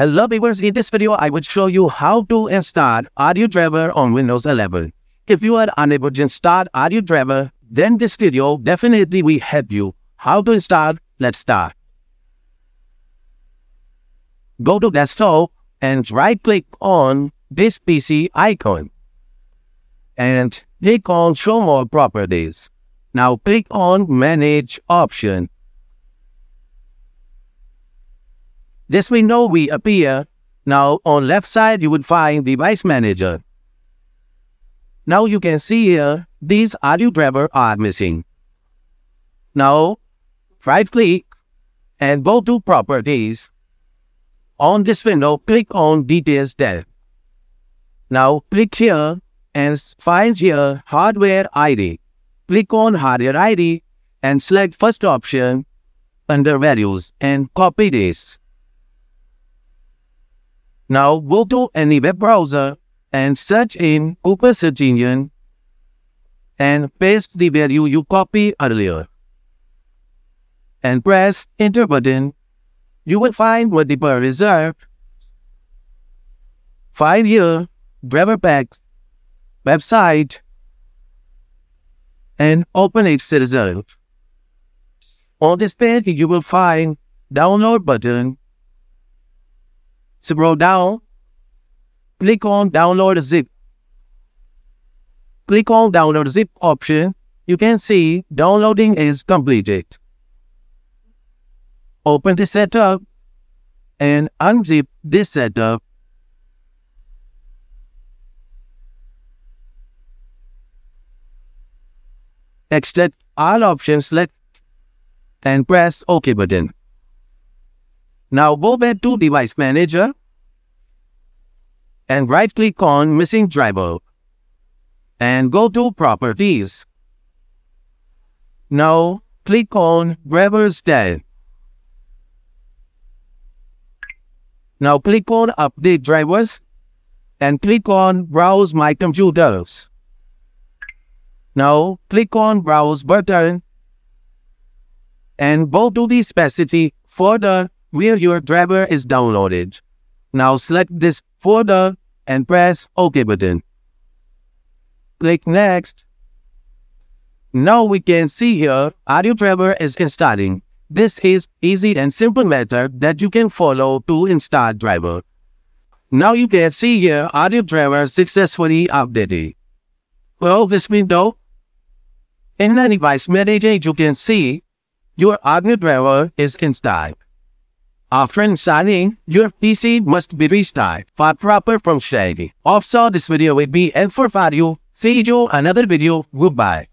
Hello viewers, in this video I will show you how to install Audio Driver on Windows 11. If you are unable to install Audio Driver, then this video definitely will help you. How to install? Let's start. Go to desktop and right click on this PC icon and click on show more properties. Now click on manage option This window will appear. Now on left side you would find device manager. Now you can see here these audio driver are missing. Now right click and go to properties. On this window click on details tab. Now click here and find here hardware ID. Click on hardware ID and select first option under values and copy this. Now go to any web browser and search in Cooper Search Engine and paste the value you copied earlier. And press enter button. You will find multiple. Find here driver packs, website, and open its result. On this page, you will find download button Scroll down, click on download zip. Click on download zip option. You can see downloading is completed. Open the setup and unzip this setup. Extract all options select and press OK button. Now go back to Device Manager and right-click on Missing Driver and go to Properties. Now click on Drivers tab. Now click on Update Drivers and click on Browse My Computers. Now click on Browse button and go to the specific folder where your driver is downloaded. Now select this folder and press OK button. Click Next. Now we can see here audio driver is installing. This is easy and simple method that you can follow to install driver. Now you can see here audio driver successfully updated. Well, this window. In the device manager, you can see your audio driver is installed. After installing, your PC must be restarted for proper functionality. Also, this video will be helpful for you. See you another video. Goodbye.